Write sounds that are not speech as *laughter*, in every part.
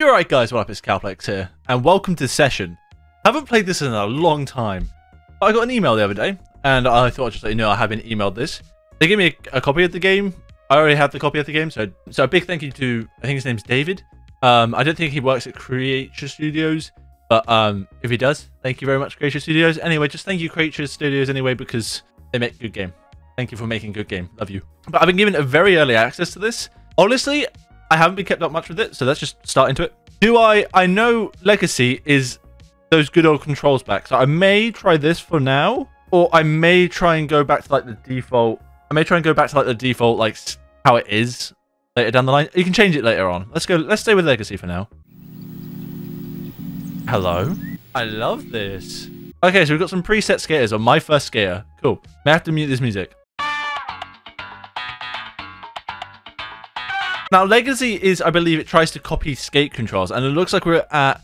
You're right, guys. What up? It's Calplex here, and welcome to the session. I haven't played this in a long time. I got an email the other day, and I thought I'd just let you know I have been emailed this. They gave me a, a copy of the game. I already have the copy of the game, so so a big thank you to I think his name's David. Um, I don't think he works at Creature Studios, but um, if he does, thank you very much, Creature Studios. Anyway, just thank you, Creature Studios, anyway, because they make good game. Thank you for making good game. Love you. But I've been given a very early access to this. Honestly, I haven't been kept up much with it, so let's just start into it. Do I? I know Legacy is those good old controls back, so I may try this for now, or I may try and go back to like the default. I may try and go back to like the default, like how it is later down the line. You can change it later on. Let's go. Let's stay with Legacy for now. Hello. I love this. Okay, so we've got some preset skaters on my first skater. Cool. May have to mute this music. Now, Legacy is, I believe, it tries to copy skate controls, and it looks like we're at...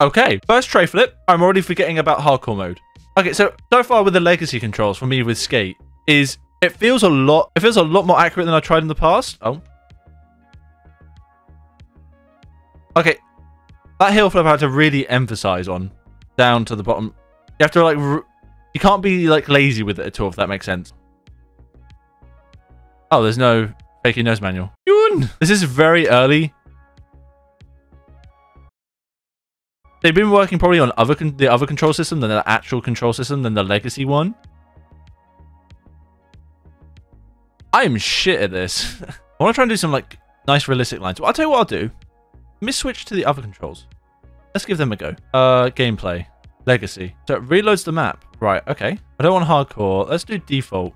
Okay, first tray flip. I'm already forgetting about hardcore mode. Okay, so, so far with the Legacy controls, for me with skate, is it feels a lot, it feels a lot more accurate than I tried in the past. Oh. Okay, that heel flip I had to really emphasize on, down to the bottom. You have to, like, you can't be, like, lazy with it at all, if that makes sense. Oh, there's no faking nose manual. This is very early. They've been working probably on other the other control system than the actual control system than the legacy one. I am shit at this. *laughs* I want to try and do some like nice realistic lines. Well, I'll tell you what I'll do. Me switch to the other controls. Let's give them a go. Uh, gameplay. Legacy. So it reloads the map. Right, okay. I don't want hardcore. Let's do default.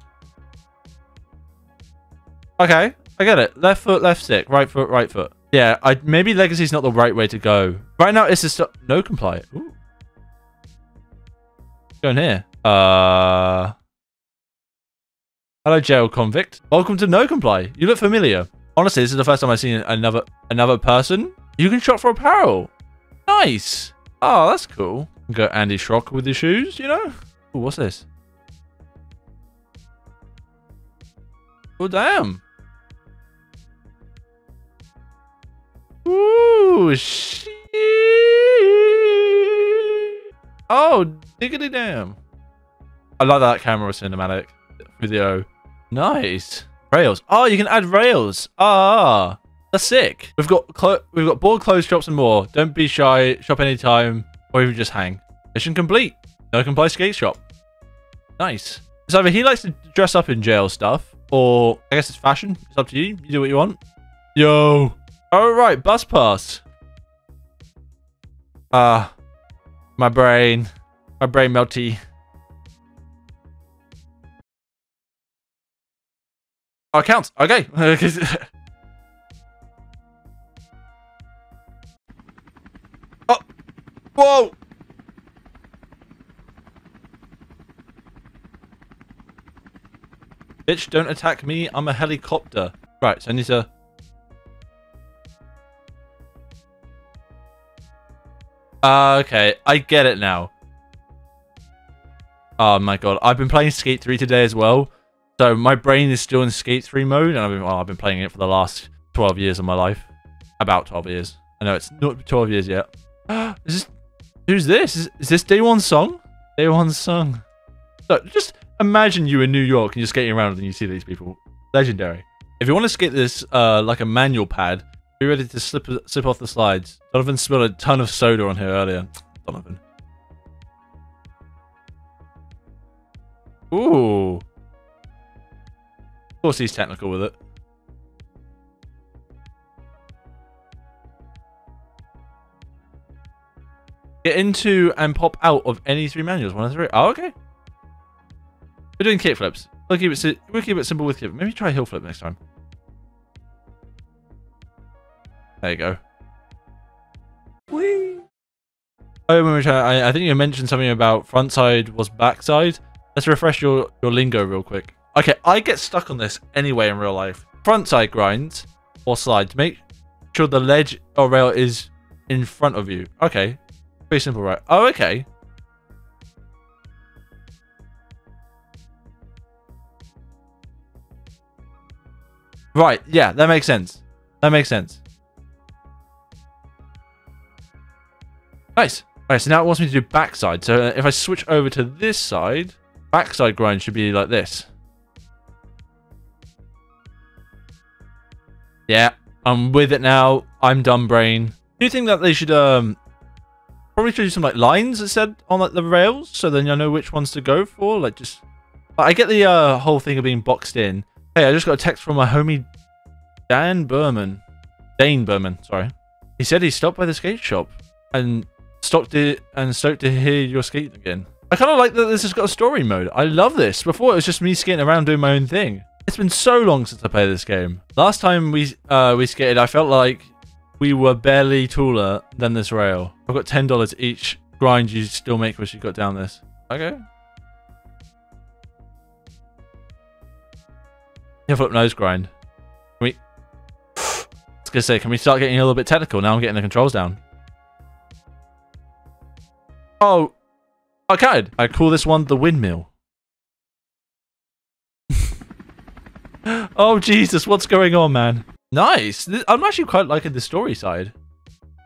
Okay, I get it. Left foot, left stick. Right foot, right foot. Yeah, I maybe legacy is not the right way to go. Right now, it's just no comply. Ooh. Going here. Uh. Hello, jail convict. Welcome to no comply. You look familiar. Honestly, this is the first time I've seen another another person. You can shop for apparel. Nice. Oh, that's cool. Go Andy Schrock with the shoes, you know? Ooh, what's this? Oh, damn. Ooh, shit. Oh, diggity damn. I like that camera cinematic video. Nice. Rails. Oh, you can add rails. Ah, that's sick. We've got we've got board clothes shops and more. Don't be shy. Shop anytime, or even just hang. Mission complete. No comply skate shop. Nice. So either he likes to dress up in jail stuff, or I guess it's fashion. It's up to you. You do what you want. Yo. All right, bus pass. Ah, uh, my brain, my brain melty. Oh, it counts. Okay. *laughs* oh, whoa. Bitch, don't attack me. I'm a helicopter. Right, so I need to Uh, okay, I get it now. Oh my god, I've been playing Skate 3 today as well. So my brain is still in Skate 3 mode, and I've been, well, I've been playing it for the last 12 years of my life. About 12 years. I know it's not 12 years yet. *gasps* is this, who's this? Is, is this Day One Song? Day One Song. So just imagine you in New York and you're skating around and you see these people. Legendary. If you want to skate this uh, like a manual pad, be ready to slip slip off the slides. Donovan spilled a ton of soda on here earlier. Donovan. Ooh. Of course he's technical with it. Get into and pop out of any three manuals. One of three. Oh, okay. We're doing kickflips. We'll keep it, we'll keep it simple with kick. Maybe try heel flip next time. There you go. Whee! Oh, I, I think you mentioned something about front side was backside. Let's refresh your, your lingo real quick. Okay, I get stuck on this anyway in real life. Front side grinds or slides. make sure the ledge or rail is in front of you. Okay, pretty simple, right? Oh, okay. Right, yeah, that makes sense. That makes sense. Nice. Right, so now it wants me to do backside. So uh, if I switch over to this side, backside grind should be like this. Yeah, I'm with it now. I'm dumb brain. Do you think that they should um probably should do some like lines instead on like the rails so then you know which ones to go for? Like just I get the uh whole thing of being boxed in. Hey, I just got a text from my homie Dan Berman. Dane Berman, sorry. He said he stopped by the skate shop and stopped it and stoked to hear your skate again. I kind of like that this has got a story mode. I love this. Before it was just me skating around doing my own thing. It's been so long since I played this game. Last time we uh, we skated, I felt like we were barely taller than this rail. I've got $10 each grind you still make once you got down this. Okay. Yeah, flip nose grind. Can we... I was going to say, can we start getting a little bit technical? Now I'm getting the controls down. Oh, I could. I call this one the windmill. *laughs* oh, Jesus, what's going on, man? Nice. I'm actually quite liking the story side.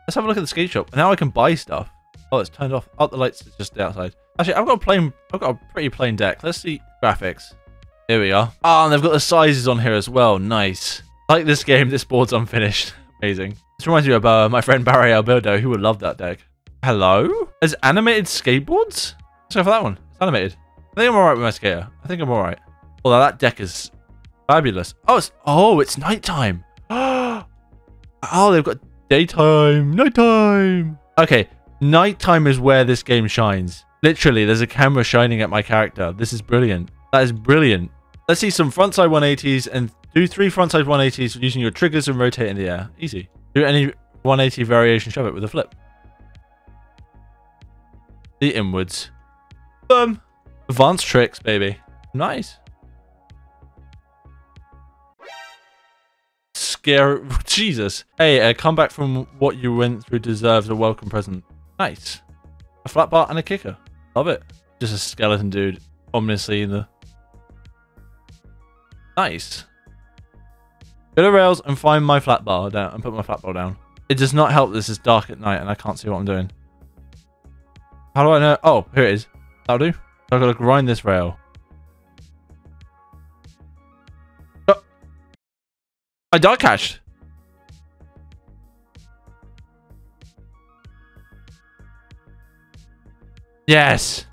Let's have a look at the skate shop. Now I can buy stuff. Oh, it's turned off. Oh, the lights is just outside. Actually, I've got a plain, I've got a pretty plain deck. Let's see graphics. Here we are. Ah, oh, and they've got the sizes on here as well. Nice. Like this game. This board's unfinished. *laughs* Amazing. This reminds me of uh, my friend Barry Alberto, who would love that deck. Hello? There's animated skateboards? Let's go for that one. It's animated. I think I'm alright with my skater. I think I'm alright. Although that deck is fabulous. Oh, it's oh, it's nighttime. *gasps* oh, they've got daytime, nighttime. Okay, nighttime is where this game shines. Literally, there's a camera shining at my character. This is brilliant. That is brilliant. Let's see some frontside 180s and do three frontside 180s using your triggers and rotate in the air. Easy. Do any 180 variation, shove it with a flip. The inwards. Boom. Advanced tricks, baby. Nice. Scare. *laughs* Jesus. Hey, uh, a comeback from what you went through deserves a welcome present. Nice. A flat bar and a kicker. Love it. Just a skeleton dude, ominously in the. Nice. Go to rails and find my flat bar down and put my flat bar down. It does not help this is dark at night and I can't see what I'm doing. How do I know? Oh, here it is. That'll do. I've got to grind this rail. Oh. I die. Yes. *laughs*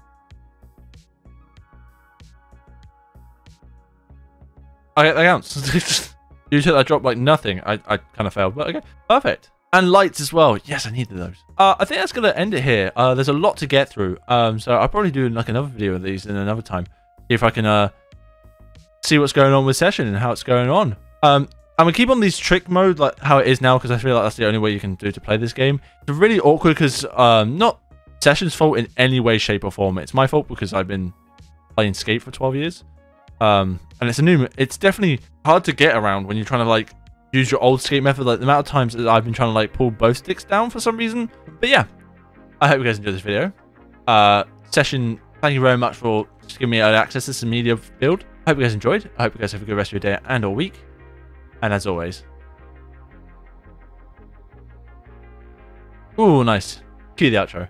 I get the ounce. you took that drop like nothing. I, I kind of failed, but okay. Perfect. And lights as well. Yes, I needed those. Uh, I think that's going to end it here. Uh, there's a lot to get through. Um, so I'll probably do like another video of these in another time. See if I can uh, see what's going on with Session and how it's going on. Um, I'm to keep on these trick mode like how it is now because I feel like that's the only way you can do to play this game. It's really awkward because um, not Session's fault in any way, shape or form. It's my fault because I've been playing Skate for 12 years. Um, and it's a new, it's definitely hard to get around when you're trying to like use your old skate method. Like the amount of times that I've been trying to like pull both sticks down for some reason. But yeah, I hope you guys enjoyed this video. Uh, session, thank you very much for just giving me access to some media build. I hope you guys enjoyed. I hope you guys have a good rest of your day and or week. And as always. Ooh, nice. Cue the outro.